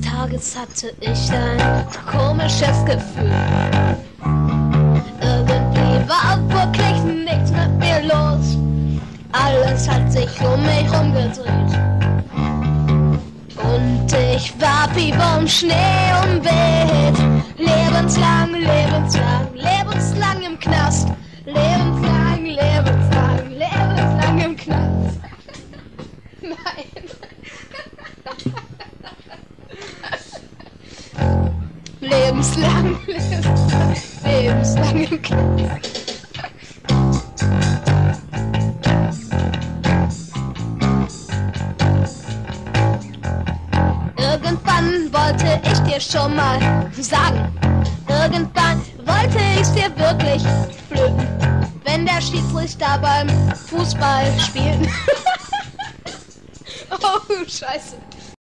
Tages hatte ich ein komisches Gefühl. Irgendwie war wirklich nichts mit mir los. Alles hat sich um mich rumgedreht. Und ich war wie vom Schnee umweht. Lebenslang, lebenslang, lebenslang im Knast. Lebenslang, lebenslang, lebenslang im Knast. Nein. lebenslang, lebenslang, im Knast. Irgendwann wollte ich dir schon mal sagen, irgendwann wollte ich's dir wirklich flöten, wenn der Schiedsrichter beim Fußball spielt. oh, scheiße.